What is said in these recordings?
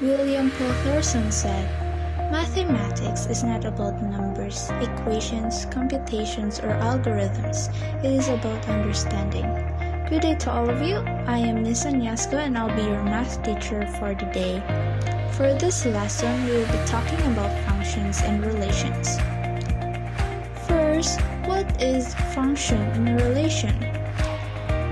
William Paul Thurston said, Mathematics is not about numbers, equations, computations, or algorithms. It is about understanding. Good day to all of you. I am Miss Anyasko and I'll be your math teacher for the day. For this lesson, we will be talking about functions and relations. First, what is function and relation?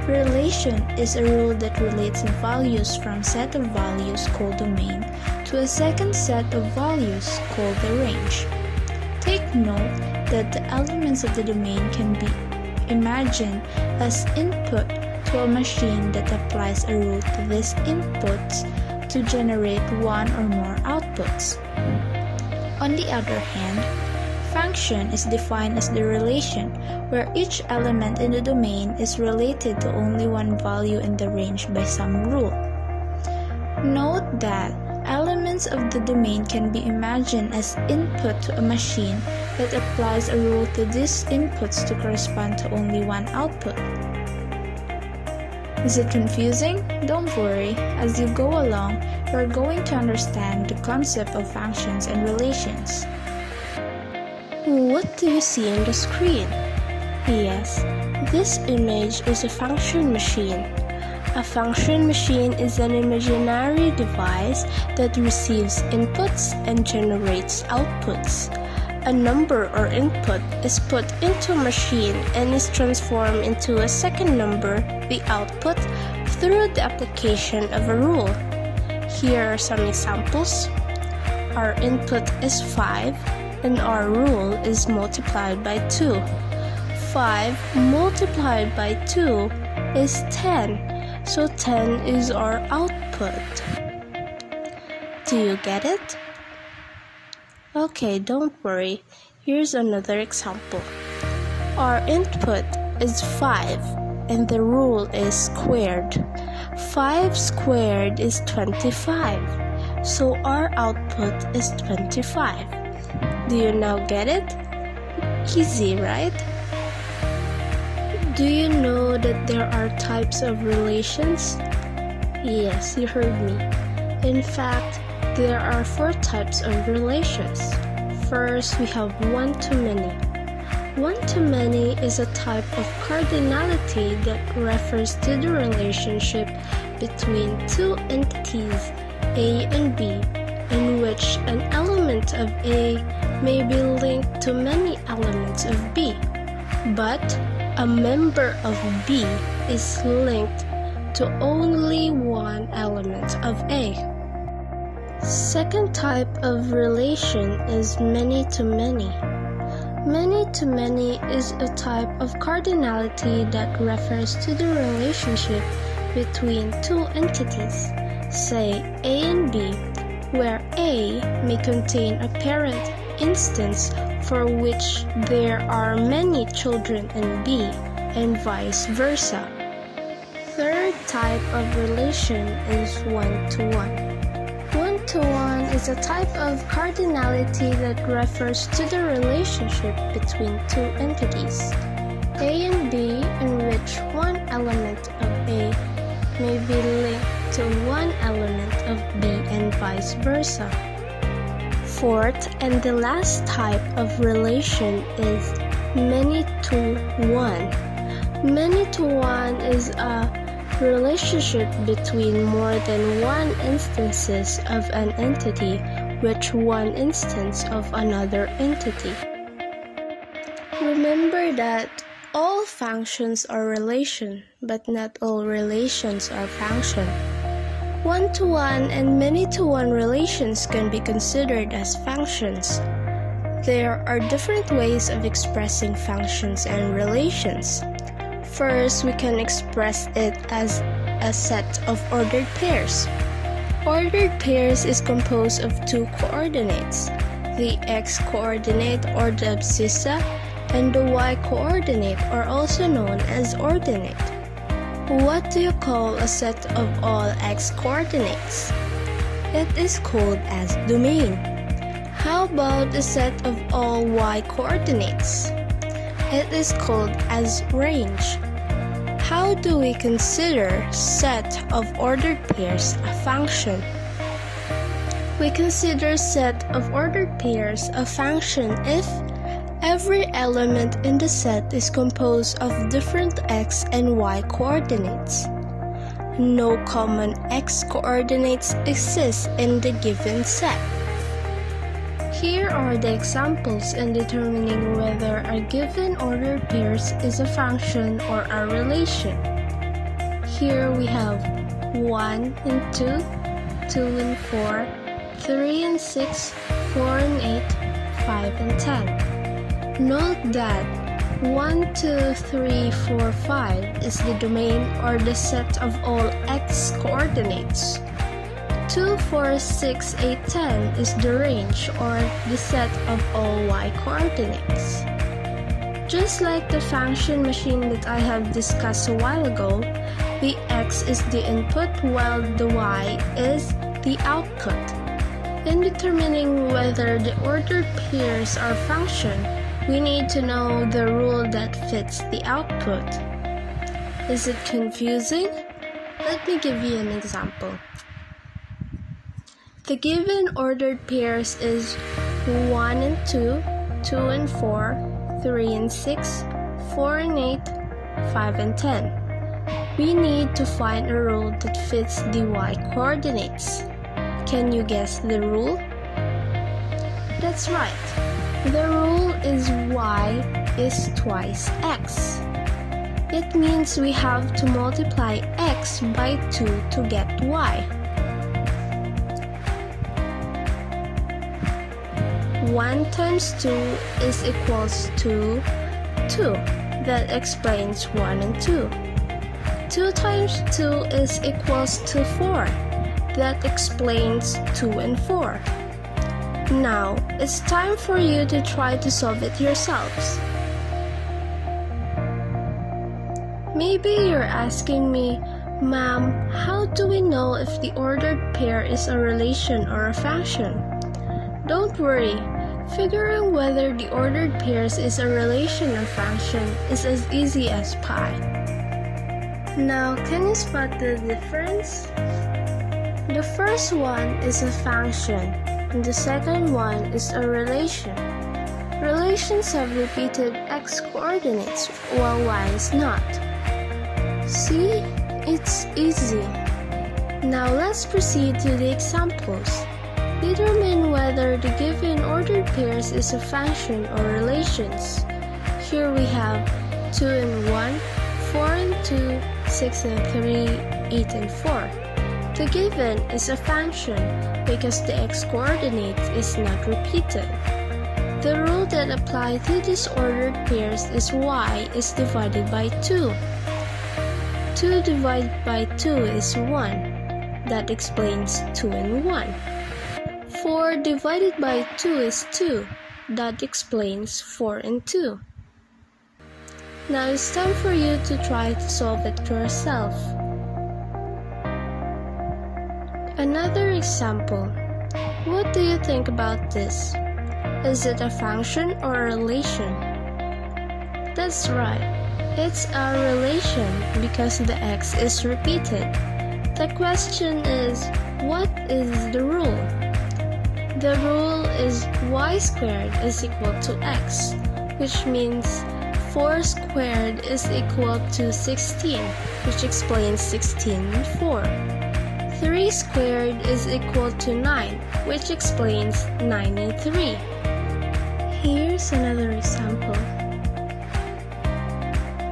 Relation is a rule that relates values from set of values called domain to a second set of values called the range. Take note that the elements of the domain can be imagined as input to a machine that applies a rule to these inputs to generate one or more outputs. On the other hand, function is defined as the relation where each element in the domain is related to only one value in the range by some rule. Note that elements of the domain can be imagined as input to a machine that applies a rule to these inputs to correspond to only one output. Is it confusing? Don't worry, as you go along, you are going to understand the concept of functions and relations. What do you see on the screen? Yes, this image is a function machine. A function machine is an imaginary device that receives inputs and generates outputs. A number or input is put into a machine and is transformed into a second number, the output, through the application of a rule. Here are some examples. Our input is 5 and our rule is multiplied by 2. 5 multiplied by 2 is 10, so 10 is our output. Do you get it? Okay, don't worry. Here's another example. Our input is 5 and the rule is squared. 5 squared is 25, so our output is 25. Do you now get it? Easy, right? Do you know that there are types of relations? Yes, you heard me. In fact, there are four types of relations. First, we have one to many. One to many is a type of cardinality that refers to the relationship between two entities, A and B, in which an element of A may be linked to many elements of B. But a member of B is linked to only one element of A. Second type of relation is many to many. Many to many is a type of cardinality that refers to the relationship between two entities, say A and B, where A may contain a parent instance for which there are many children in B, and vice versa. Third type of relation is one to one. One to one is a type of cardinality that refers to the relationship between two entities, A and B, in which one element of A may be linked to one element of B and vice versa. Fourth and the last type of relation is many to one. Many to one is a relationship between more than one instances of an entity which one instance of another entity. Remember that all functions are relation, but not all relations are function. One to one and many to one relations can be considered as functions. There are different ways of expressing functions and relations. First, we can express it as a set of ordered pairs. Ordered pairs is composed of two coordinates, the x coordinate or the abscissa and the y coordinate are also known as ordinate. What do you call a set of all x coordinates? It is called as domain. How about a set of all y coordinates? It is called as range. How do we consider set of ordered pairs a function? We consider set of ordered pairs a function if every element in the set is composed of different x and y coordinates. No common x coordinates exist in the given set. Here are the examples in determining whether a given ordered pairs is a function or a relation. Here we have 1 and 2, 2 and 4, 3 and 6, 4 and 8, 5 and 10. Note that 1, 2, 3, 4, 5 is the domain or the set of all x coordinates. 2, 4, 6, 8, 10 is the range or the set of all y coordinates. Just like the function machine that I have discussed a while ago, the x is the input while the y is the output. In determining whether the ordered pairs are function, we need to know the rule that fits the output. Is it confusing? Let me give you an example. The given ordered pairs is 1 and 2, 2 and 4, 3 and 6, 4 and 8, 5 and 10. We need to find a rule that fits the y coordinates. Can you guess the rule? That's right. The rule is y is twice x. It means we have to multiply x by 2 to get y. 1 times 2 is equals to 2. That explains 1 and 2. 2 times 2 is equals to 4 that explains 2 and 4. Now, it's time for you to try to solve it yourselves. Maybe you're asking me, Ma'am, how do we know if the ordered pair is a relation or a function? Don't worry, figuring whether the ordered pairs is a relation or function is as easy as pie. Now, can you spot the difference? The first one is a function, and the second one is a relation. Relations have repeated x coordinates, while y is not. See? It's easy. Now let's proceed to the examples. Determine whether the given ordered pairs is a function or relations. Here we have 2 and 1, 4 and 2, 6 and 3, 8 and 4. The given is a function because the x-coordinate is not repeated. The rule that applies to disordered pairs is y is divided by 2. 2 divided by 2 is 1. That explains 2 and 1. 4 divided by 2 is 2. That explains 4 and 2. Now it's time for you to try to solve it yourself. Another example. What do you think about this? Is it a function or a relation? That's right. It's a relation because the x is repeated. The question is, what is the rule? The rule is y squared is equal to x, which means 4 squared is equal to 16, which explains 16 and 4. 3 squared is equal to 9, which explains 9 and 3. Here's another example.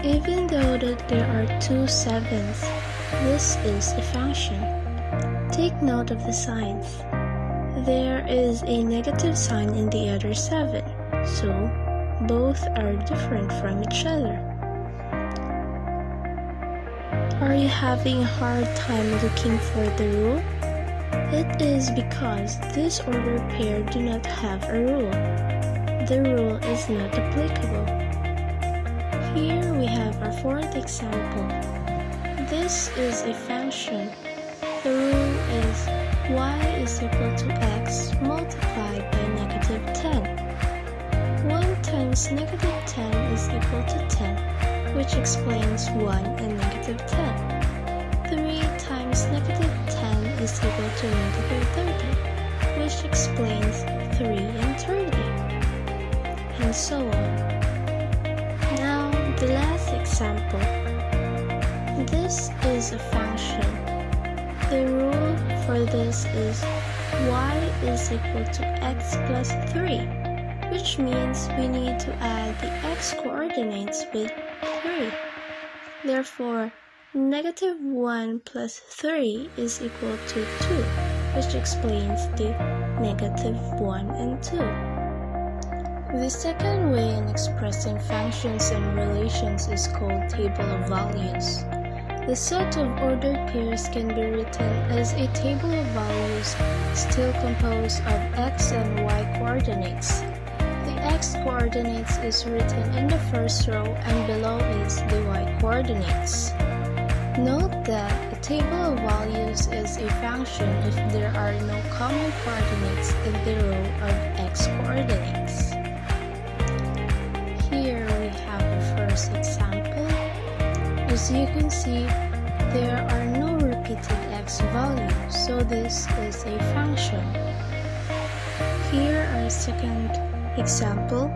Even though that there are two sevens, this is a function. Take note of the signs. There is a negative sign in the other 7, so both are different from each other. Are you having a hard time looking for the rule? It is because this ordered pair do not have a rule. The rule is not applicable. Here we have our fourth example. This is a function. The rule is y is equal to x multiplied by negative 10. 1 times negative 10 is equal to 10 which explains 1 and negative 10. 3 times negative 10 is equal to negative 30. which explains 3 and 30, and so on. Now, the last example. This is a function. The rule for this is y is equal to x plus 3, which means we need to add the x coordinates with 3. Therefore, negative 1 plus 3 is equal to 2, which explains the negative 1 and 2. The second way in expressing functions and relations is called table of values. The set of ordered pairs can be written as a table of values still composed of x and y coordinates. The x coordinates is written in the first row and below is the y coordinates. Note that a table of values is a function if there are no common coordinates in the row of x coordinates. Here we have the first example. As you can see, there are no repeated x values, so this is a function. Here our second example.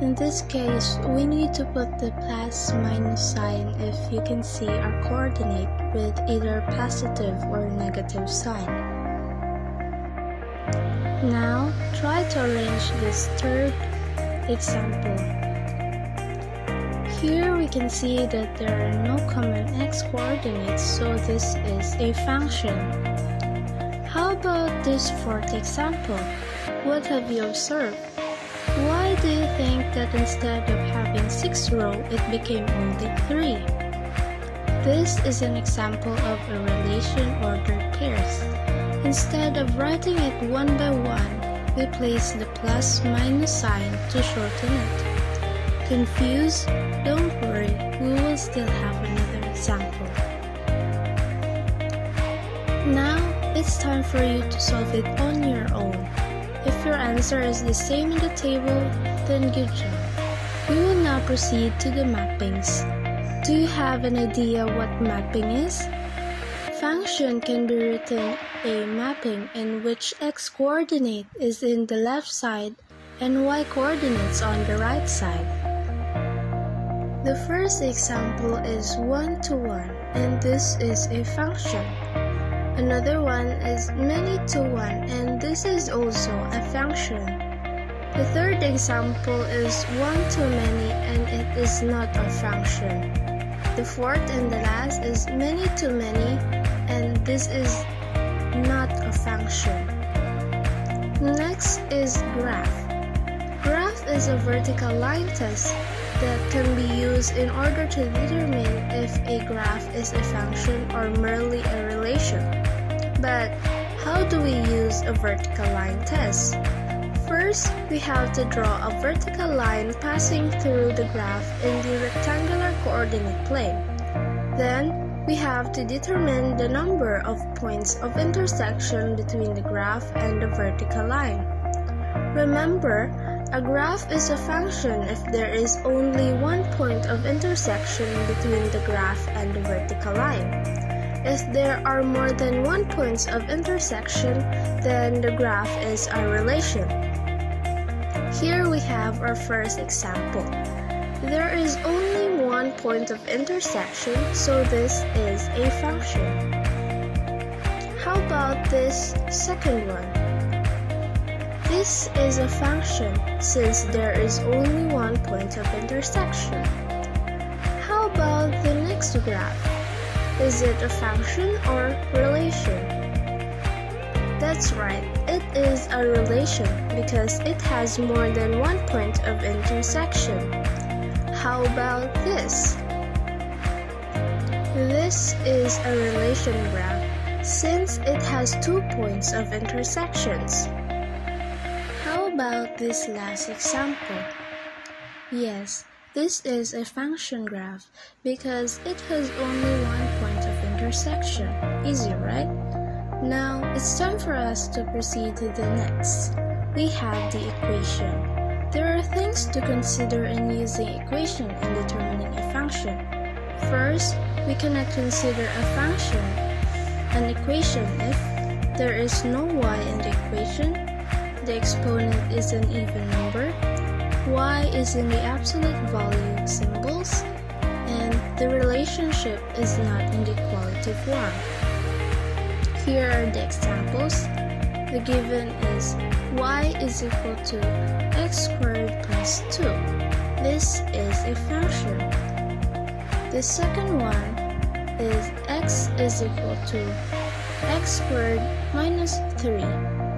In this case, we need to put the plus minus sign if you can see our coordinate with either positive or negative sign. Now, try to arrange this third example. Here we can see that there are no common x coordinates, so this is a function. How about this fourth example? What have you observed? Think that instead of having 6 rows, it became only 3? This is an example of a relation ordered pairs. Instead of writing it one by one, we place the plus minus sign to shorten it. Confused? Don't worry, we will still have another example. Now, it's time for you to solve it on your own. If your answer is the same in the table, good job. We will now proceed to the mappings. Do you have an idea what mapping is? Function can be written a mapping in which x coordinate is in the left side and y coordinates on the right side. The first example is 1 to 1 and this is a function. Another one is many to 1 and this is also a function. The third example is 1 to many and it is not a function. The fourth and the last is many to many and this is not a function. Next is graph. Graph is a vertical line test that can be used in order to determine if a graph is a function or merely a relation. But how do we use a vertical line test? First, we have to draw a vertical line passing through the graph in the rectangular coordinate plane. Then, we have to determine the number of points of intersection between the graph and the vertical line. Remember, a graph is a function if there is only one point of intersection between the graph and the vertical line. If there are more than one points of intersection, then the graph is a relation. Here we have our first example. There is only one point of intersection, so this is a function. How about this second one? This is a function since there is only one point of intersection. How about the next graph? Is it a function or relation? That's right, is a relation because it has more than one point of intersection. How about this? This is a relation graph since it has two points of intersections How about this last example? Yes, this is a function graph because it has only one point of intersection. Easy, right? Now, it's time for us to proceed to the next. We have the equation. There are things to consider in using equation in determining a function. First, we cannot consider a function an equation if there is no y in the equation, the exponent is an even number, y is in the absolute value symbols, and the relationship is not in the equality form. Here are the examples. The given is y is equal to x squared plus 2. This is a function. The second one is x is equal to x squared minus 3.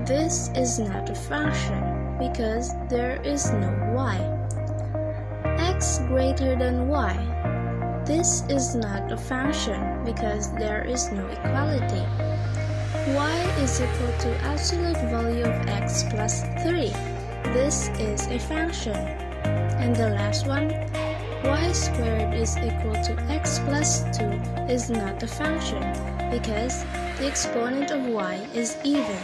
This is not a function because there is no y. x greater than y. This is not a function because there is no equality. Y is equal to absolute value of x plus 3. This is a function. And the last one, y squared is equal to x plus 2 is not a function because the exponent of y is even.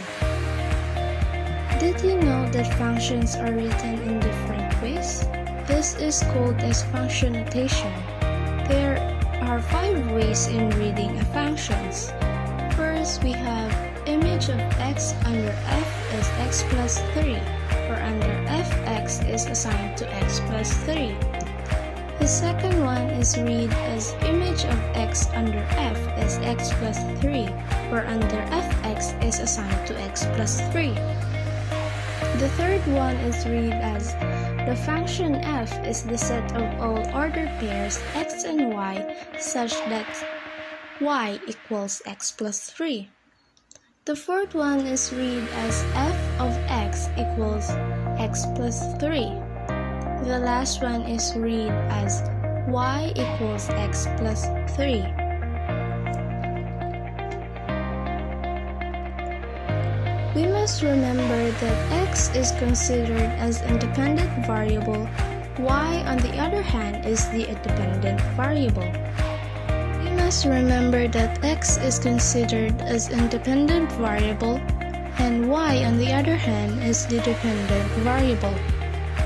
Did you know that functions are written in different ways? This is called as function notation. There are five ways in reading a functions. First, we have image of x under f is x plus 3, for under fx is assigned to x plus 3. The second one is read as image of x under f is x plus 3, where under fx is assigned to x plus 3. The third one is read as the function f is the set of all ordered pairs x and y such that y equals x plus 3. The fourth one is read as f of x equals x plus 3. The last one is read as y equals x plus 3. We must remember that x is considered as independent variable, y on the other hand is the dependent variable. Must remember that x is considered as independent variable and y on the other hand is the dependent variable.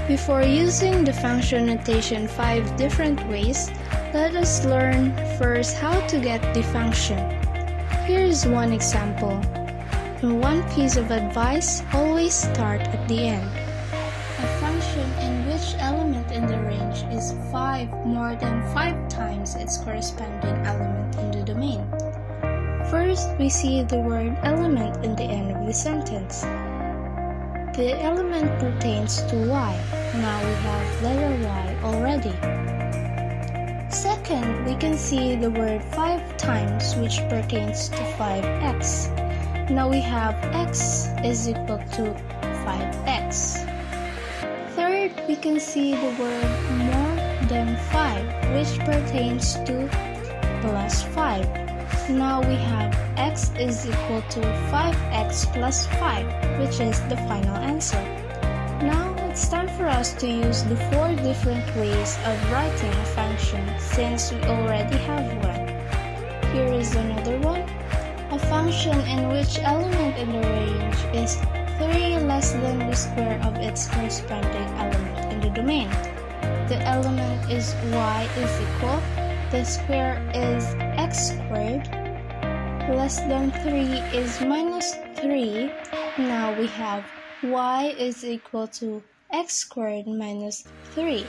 Before using the function notation five different ways, let us learn first how to get the function. Here is one example. In one piece of advice, always start at the end. A function which element in the range is 5 more than 5 times its corresponding element in the domain. First, we see the word element in the end of the sentence. The element pertains to y. Now we have letter y already. Second, we can see the word 5 times which pertains to 5x. Now we have x is equal to 5x. We can see the word more than 5 which pertains to plus 5. Now we have x is equal to 5x plus 5, which is the final answer. Now it's time for us to use the four different ways of writing a function since we already have one. Here is another one. A function in which element in the range is 3 less than the square of its corresponding element in the domain. The element is y is equal the square is x squared. Less than 3 is minus 3. Now we have y is equal to x squared minus 3.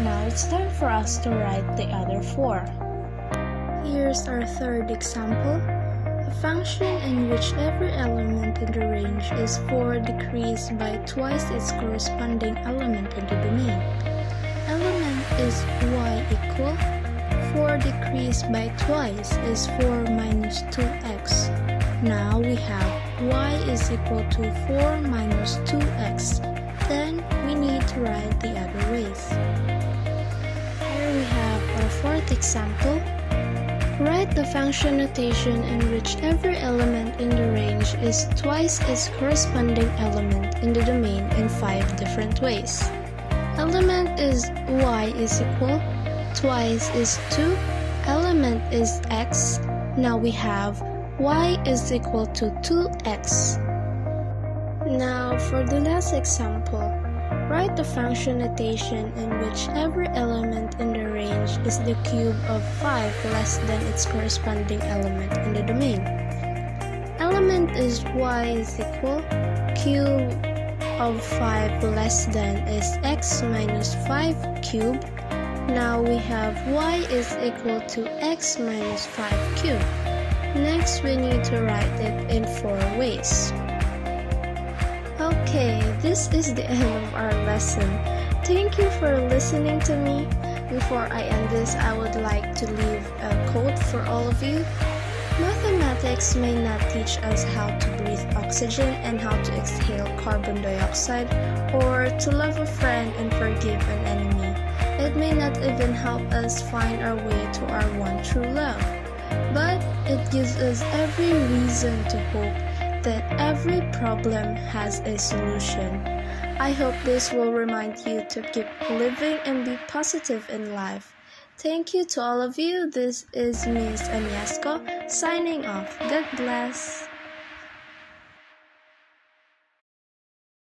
Now it's time for us to write the other four. Here's our third example. Function in which every element in the range is 4 decreased by twice its corresponding element in the domain element is y equal 4 decreased by twice is 4 minus 2x. Now we have y is equal to 4 minus 2x. Then we need to write the other ways. Here we have our fourth example. Write the function notation in which every element in the range is twice its corresponding element in the domain in five different ways. Element is y is equal, twice is 2, element is x. Now we have y is equal to 2x. Now for the last example, write the function notation in which every element in the range is the cube of 5 less than its corresponding element in the domain element is y is equal cube of 5 less than is x minus 5 cube. Now we have y is equal to x minus 5 cube. Next we need to write it in four ways. Okay, this is the end of our lesson. Thank you for listening to me. Before I end this, I would like to leave a quote for all of you. Mathematics may not teach us how to breathe oxygen and how to exhale carbon dioxide, or to love a friend and forgive an enemy. It may not even help us find our way to our one true love. But it gives us every reason to hope that every problem has a solution. I hope this will remind you to keep living and be positive in life. Thank you to all of you. This is Miss Aniesco signing off. God bless.